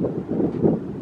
フフフ。